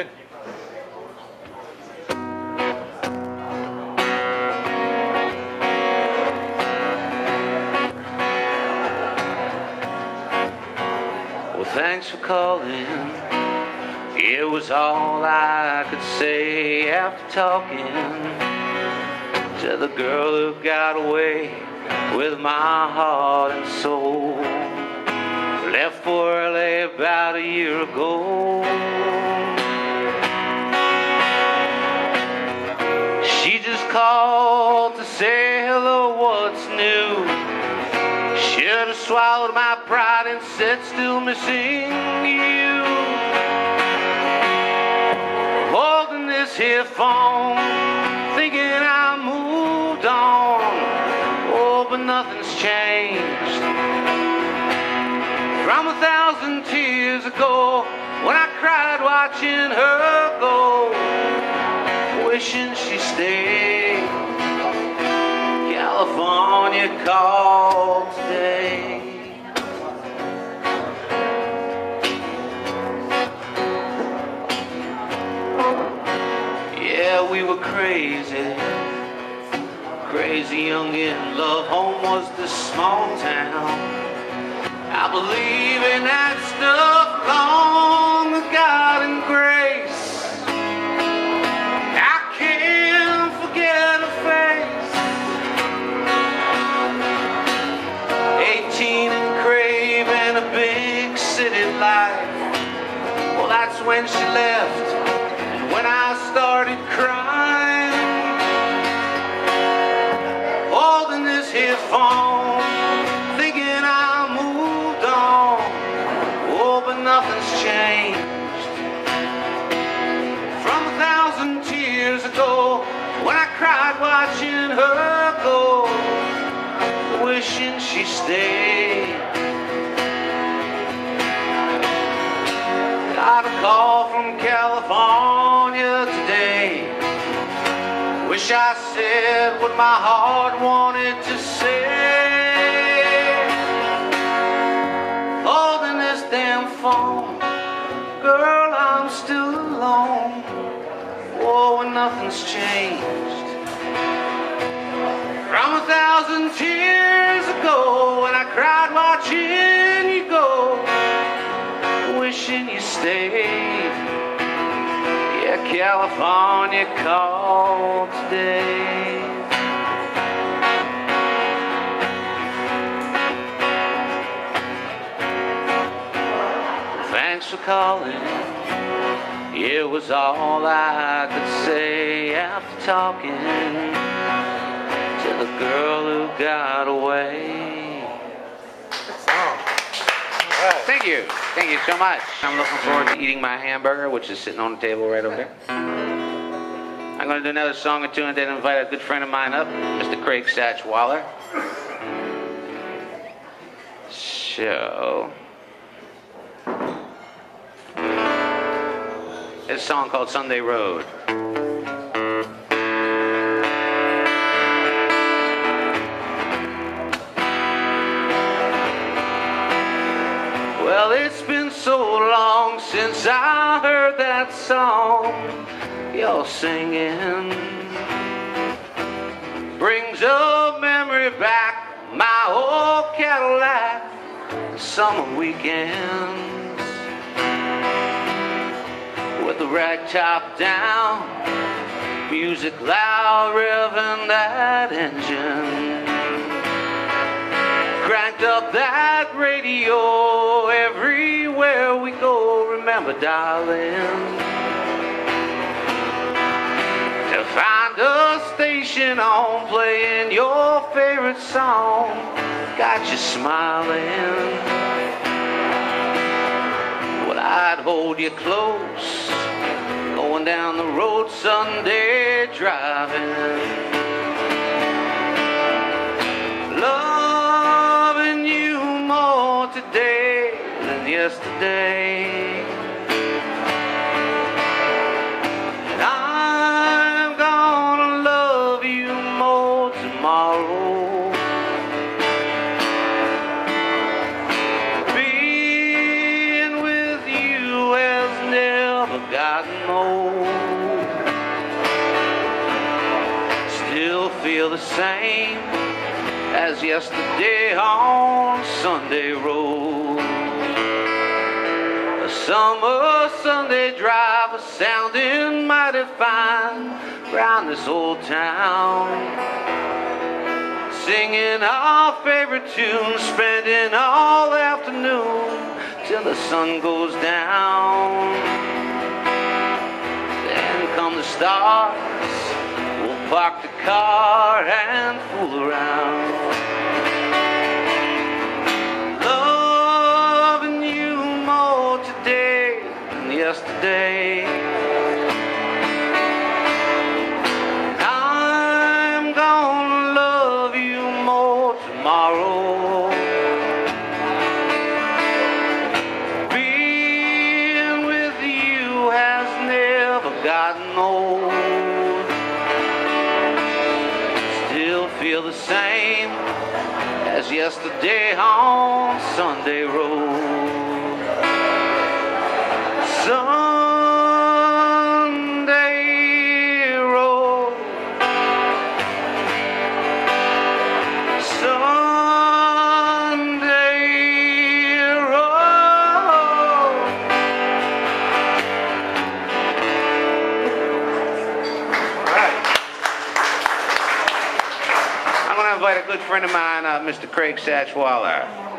Good. Well, thanks for calling. It was all I could say after talking to the girl who got away with my heart and soul. Left for LA about a year ago. Swallowed my pride and said, still missing you. Holding this here phone, thinking I moved on. Oh, but nothing's changed. From a thousand tears ago, when I cried watching her go, wishing she stayed. California called today. Crazy. Crazy young in love. Home was this small town. I believe in that stuff long God grace. I can't forget a face. 18 and craving a big city life. Well, that's when she ago, when I cried watching her go, wishing she stayed. Got a call from California today. Wish I said what my heart wanted to say. Holding this damn phone, girl, I'm still alone. Oh, and nothing's changed. From a thousand tears ago, when I cried watching you go, wishing you stayed. Yeah, California called today. Thanks for calling. It was all I could say after talking to the girl who got away. Right. Thank you. Thank you so much. I'm looking forward to eating my hamburger, which is sitting on the table right over there. I'm going to do another song or two and then invite a good friend of mine up, Mr. Craig Satch Waller. So. It's a song called Sunday Road. Well, it's been so long since I heard that song you're singing. Brings a memory back, my old Cadillac, summer weekends. Rag top down, music loud, revving that engine cranked up that radio everywhere we go. Remember, darling, to find a station on playing your favorite song, got you smiling. I'd hold you close, going down the road Sunday driving. Loving you more today than yesterday. Feel the same as yesterday on Sunday Road. A summer Sunday drive sounding mighty fine round this old town. Singing our favorite tunes, spending all afternoon till the sun goes down. Then come the stars, park the car and fool around. Loving you more today than yesterday. Yesterday on Sunday Road. Sunday invite a good friend of mine, uh, Mr. Craig Satchwaller.